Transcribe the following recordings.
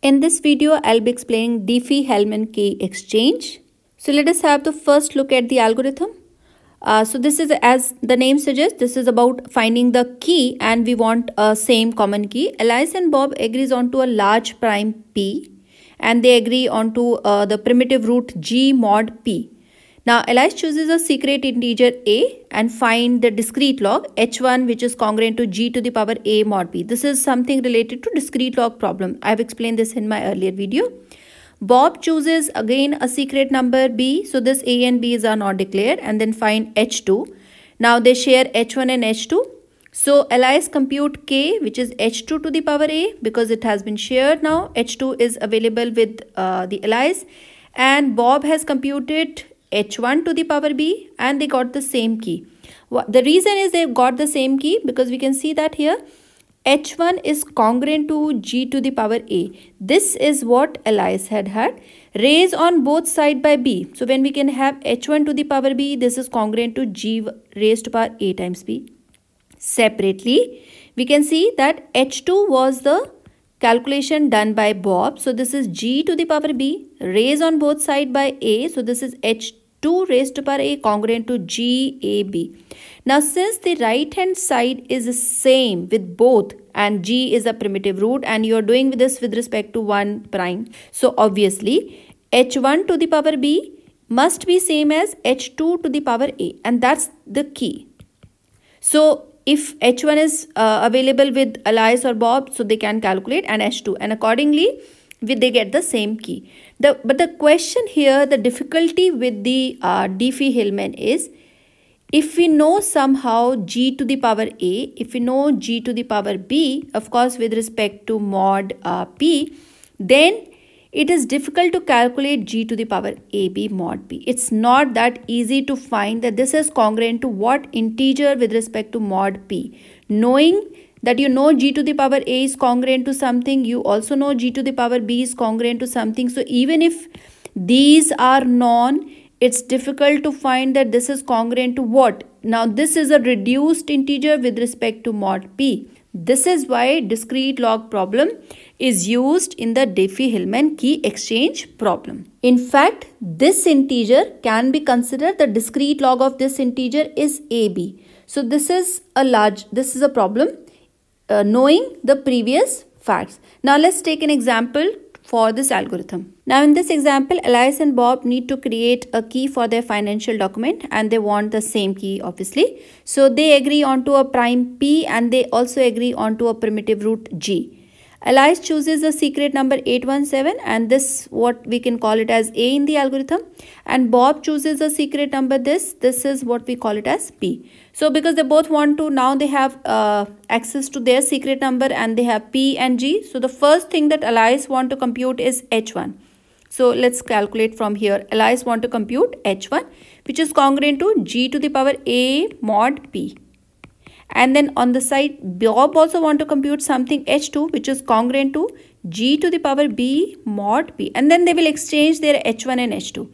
In this video, I'll be explaining Diffie-Hellman key exchange. So let us have the first look at the algorithm. Uh, so this is as the name suggests, this is about finding the key and we want a same common key. Alice and Bob agrees onto a large prime P and they agree onto uh, the primitive root G mod P. Now Elias chooses a secret integer a and find the discrete log h1 which is congruent to g to the power a mod b. This is something related to discrete log problem. I have explained this in my earlier video. Bob chooses again a secret number b. So this a and b is are not declared and then find h2. Now they share h1 and h2. So Elias compute k which is h2 to the power a because it has been shared now. h2 is available with uh, the Elias and Bob has computed h1 to the power b and they got the same key. The reason is they got the same key because we can see that here h1 is congruent to g to the power a. This is what Elias had had. Raise on both side by b. So when we can have h1 to the power b, this is congruent to g raised to power a times b. Separately, we can see that h2 was the calculation done by Bob. So this is g to the power b raised on both side by a. So this is h2 raised to power a congruent to gab. Now since the right hand side is the same with both and g is a primitive root and you are doing this with respect to 1 prime. So obviously h1 to the power b must be same as h2 to the power a and that's the key. So if h1 is uh, available with Elias or Bob so they can calculate and h2 and accordingly they get the same key the but the question here the difficulty with the uh, Diffie-Hellman is if we know somehow g to the power a if we know g to the power b of course with respect to mod uh, p then it is difficult to calculate g to the power ab mod b. It's not that easy to find that this is congruent to what integer with respect to mod p. Knowing that you know g to the power a is congruent to something, you also know g to the power b is congruent to something. So even if these are known, it's difficult to find that this is congruent to what. Now this is a reduced integer with respect to mod p. This is why discrete log problem is used in the Diffie-Hellman key exchange problem. In fact, this integer can be considered the discrete log of this integer is AB. So this is a large, this is a problem uh, knowing the previous facts. Now let's take an example for this algorithm. Now in this example, Elias and Bob need to create a key for their financial document and they want the same key obviously. So they agree onto a prime P and they also agree onto a primitive root G. Elias chooses the secret number 817 and this what we can call it as A in the algorithm and Bob chooses the secret number this this is what we call it as P. So because they both want to now they have uh, access to their secret number and they have P and G. So the first thing that Elias want to compute is H1. So let's calculate from here. Elias want to compute H1 which is congruent to G to the power A mod P and then on the side Bob also want to compute something h2 which is congruent to g to the power b mod b and then they will exchange their h1 and h2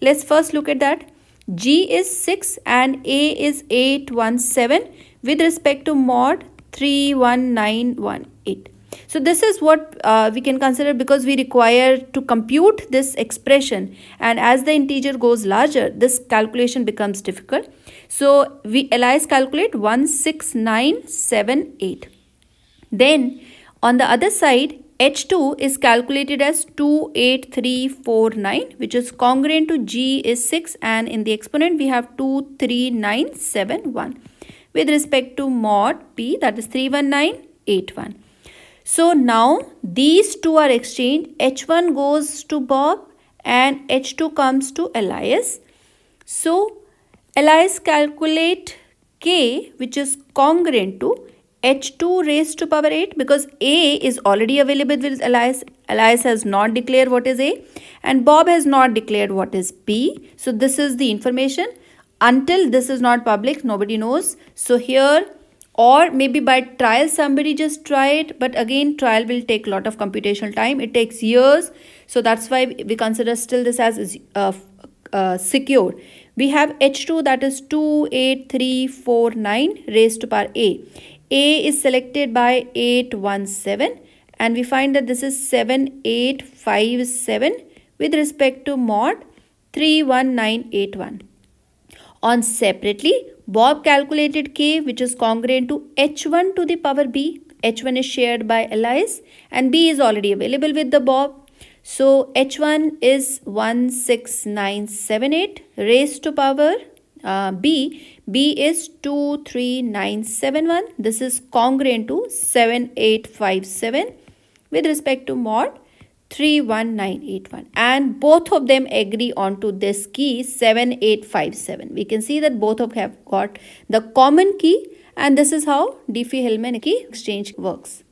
let's first look at that. G is 6 and a is 817 with respect to mod 31918 so this is what uh, we can consider because we require to compute this expression. And as the integer goes larger, this calculation becomes difficult. So we Elias calculate 16978. Then on the other side, H2 is calculated as 28349 which is congruent to G is 6 and in the exponent we have 23971 with respect to mod P that is 31981. So now these two are exchanged. H1 goes to Bob and H2 comes to Elias. So Elias calculate K which is congruent to H2 raised to power 8 because A is already available with Elias. Elias has not declared what is A and Bob has not declared what is B. So this is the information. Until this is not public, nobody knows. So here or maybe by trial somebody just try it but again trial will take a lot of computational time it takes years so that's why we consider still this as uh, uh, secure we have h2 that is 28349 raised to power a a is selected by 817 and we find that this is 7857 with respect to mod 31981. On separately, Bob calculated k which is congruent to h1 to the power b. h1 is shared by Alice and b is already available with the Bob. So h1 is 16978 raised to power uh, b. b is 23971. This is congruent to 7857 with respect to mod 31981 and both of them agree on to this key 7857 we can see that both of have got the common key and this is how diffie hellman key exchange works